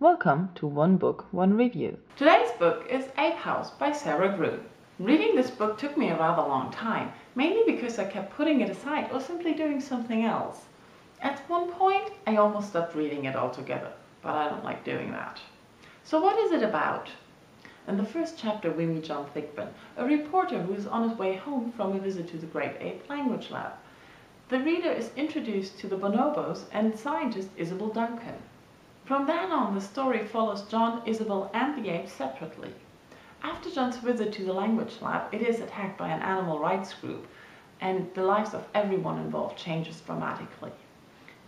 Welcome to One Book, One Review. Today's book is Ape House by Sara Gruen. Reading this book took me a rather long time, mainly because I kept putting it aside or simply doing something else. At one point, I almost stopped reading it altogether, but I don't like doing that. So what is it about? In the first chapter, we meet John Thigpen, a reporter who is on his way home from a visit to the Great Ape Language Lab. The reader is introduced to the bonobos and scientist Isabel Duncan. From then on, the story follows John, Isabel, and the ape separately. After John's visit to the language lab, it is attacked by an animal rights group, and the lives of everyone involved changes dramatically.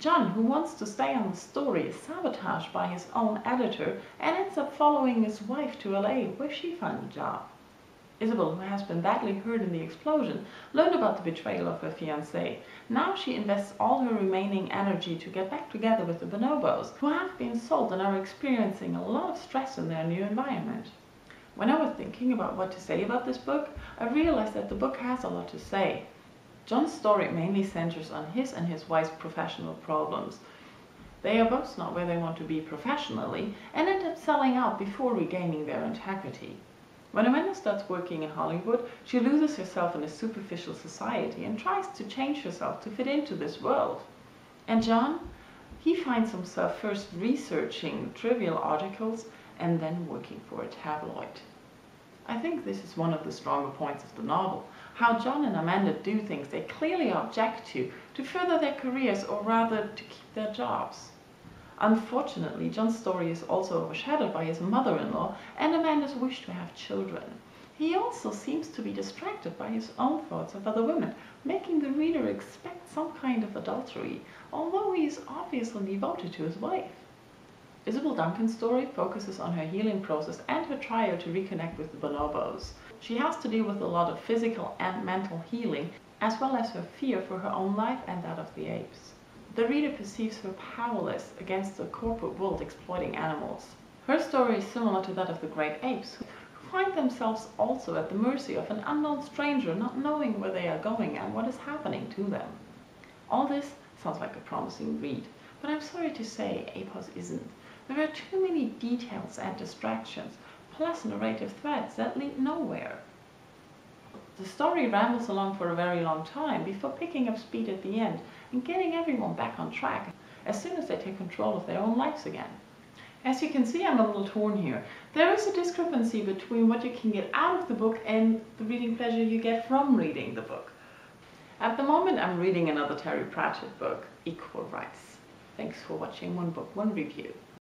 John, who wants to stay on the story, is sabotaged by his own editor and ends up following his wife to LA, where she finds a job. Isabel, who has been badly hurt in the explosion, learned about the betrayal of her fiancé. Now she invests all her remaining energy to get back together with the bonobos, who have been sold and are experiencing a lot of stress in their new environment. When I was thinking about what to say about this book, I realized that the book has a lot to say. John's story mainly centers on his and his wife's professional problems. They are both not where they want to be professionally and end up selling out before regaining their integrity. When Amanda starts working in Hollywood, she loses herself in a superficial society and tries to change herself to fit into this world. And John? He finds himself first researching trivial articles and then working for a tabloid. I think this is one of the stronger points of the novel, how John and Amanda do things they clearly object to, to further their careers or rather to keep their jobs. Unfortunately, John's story is also overshadowed by his mother-in-law and Amanda's wish to have children. He also seems to be distracted by his own thoughts of other women, making the reader expect some kind of adultery, although he is obviously devoted to his wife. Isabel Duncan's story focuses on her healing process and her trial to reconnect with the bonobos. She has to deal with a lot of physical and mental healing, as well as her fear for her own life and that of the apes. The reader perceives her powerless against the corporate world exploiting animals. Her story is similar to that of the great apes, who find themselves also at the mercy of an unknown stranger, not knowing where they are going and what is happening to them. All this sounds like a promising read, but I'm sorry to say Ape House isn't. There are too many details and distractions, plus narrative threads that lead nowhere. The story rambles along for a very long time before picking up speed at the end and getting everyone back on track as soon as they take control of their own lives again. As you can see, I'm a little torn here. There is a discrepancy between what you can get out of the book and the reading pleasure you get from reading the book. At the moment, I'm reading another Terry Pratchett book, Equal Rites. Thanks for watching One Book, One Review.